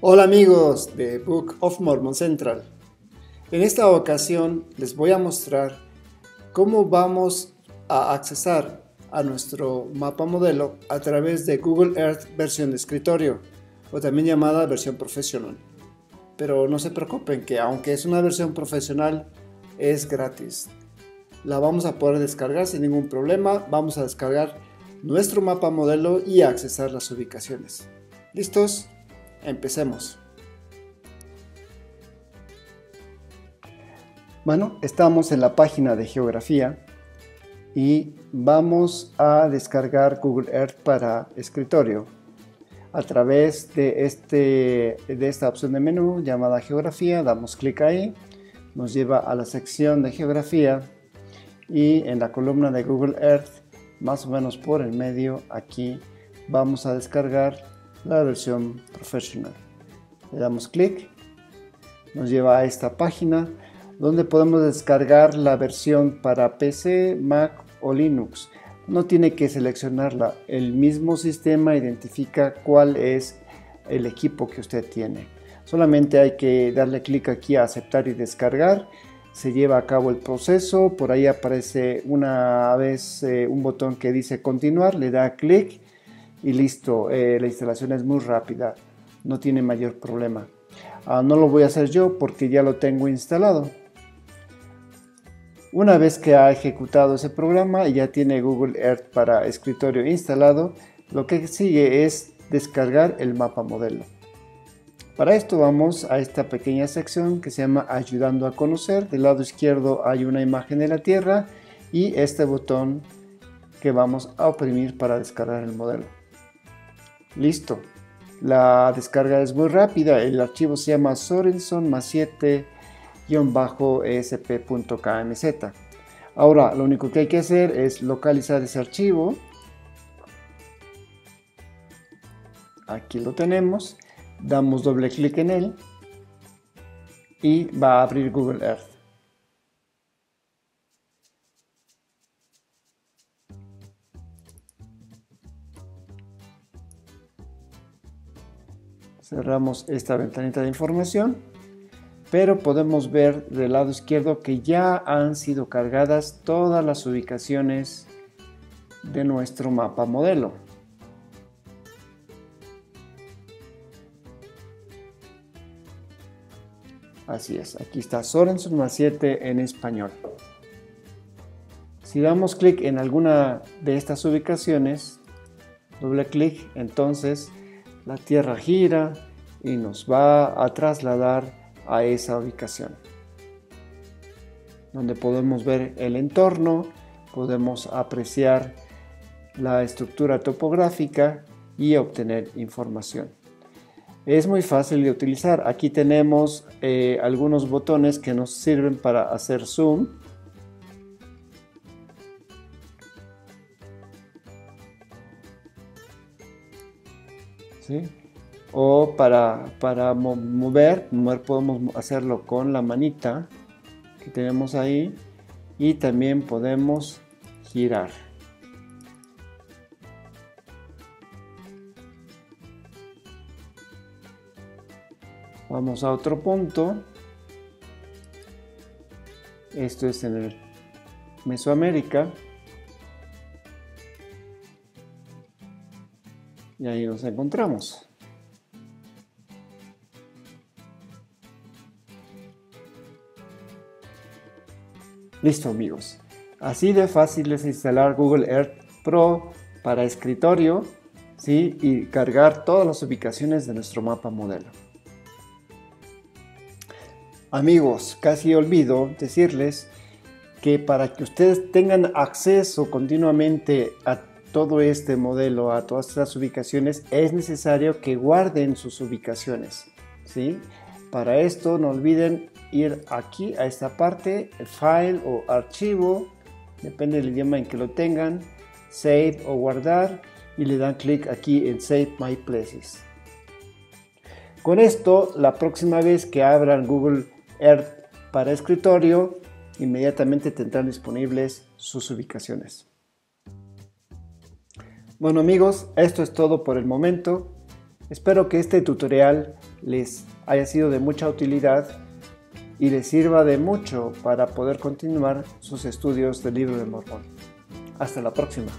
Hola amigos de Book of Mormon Central. En esta ocasión les voy a mostrar cómo vamos a accesar a nuestro mapa modelo a través de Google Earth versión de escritorio o también llamada versión profesional. Pero no se preocupen que aunque es una versión profesional es gratis. La vamos a poder descargar sin ningún problema. Vamos a descargar nuestro mapa modelo y accesar las ubicaciones. ¿Listos? Empecemos. Bueno, estamos en la página de geografía y vamos a descargar Google Earth para escritorio a través de, este, de esta opción de menú llamada geografía. Damos clic ahí, nos lleva a la sección de geografía y en la columna de Google Earth, más o menos por el medio, aquí vamos a descargar la versión profesional. Le damos clic, nos lleva a esta página donde podemos descargar la versión para PC, Mac o Linux. No tiene que seleccionarla, el mismo sistema identifica cuál es el equipo que usted tiene. Solamente hay que darle clic aquí a aceptar y descargar. Se lleva a cabo el proceso, por ahí aparece una vez eh, un botón que dice continuar, le da clic y listo, eh, la instalación es muy rápida, no tiene mayor problema. Ah, no lo voy a hacer yo porque ya lo tengo instalado. Una vez que ha ejecutado ese programa y ya tiene Google Earth para escritorio instalado, lo que sigue es descargar el mapa modelo. Para esto vamos a esta pequeña sección que se llama Ayudando a conocer. Del lado izquierdo hay una imagen de la Tierra y este botón que vamos a oprimir para descargar el modelo. Listo. La descarga es muy rápida. El archivo se llama Sorenson más 7-esp.kmz. Ahora, lo único que hay que hacer es localizar ese archivo. Aquí lo tenemos. Damos doble clic en él y va a abrir Google Earth. Cerramos esta ventanita de información pero podemos ver del lado izquierdo que ya han sido cargadas todas las ubicaciones de nuestro mapa modelo. Así es, aquí está Sorenson más 7 en español. Si damos clic en alguna de estas ubicaciones, doble clic, entonces la Tierra gira y nos va a trasladar a esa ubicación, donde podemos ver el entorno, podemos apreciar la estructura topográfica y obtener información. Es muy fácil de utilizar. Aquí tenemos eh, algunos botones que nos sirven para hacer zoom. O para, para mover, mover podemos hacerlo con la manita que tenemos ahí y también podemos girar. Vamos a otro punto. Esto es en el Mesoamérica. Y ahí nos encontramos. Listo amigos, así de fácil es instalar Google Earth Pro para escritorio ¿sí? y cargar todas las ubicaciones de nuestro mapa modelo. Amigos, casi olvido decirles que para que ustedes tengan acceso continuamente a todo este modelo, a todas estas ubicaciones, es necesario que guarden sus ubicaciones. ¿sí? Para esto no olviden ir aquí a esta parte, file o archivo, depende del idioma en que lo tengan, save o guardar y le dan clic aquí en Save My Places. Con esto, la próxima vez que abran Google Earth para escritorio, inmediatamente tendrán disponibles sus ubicaciones. Bueno amigos, esto es todo por el momento. Espero que este tutorial les haya sido de mucha utilidad y les sirva de mucho para poder continuar sus estudios del libro de Mormón. Hasta la próxima.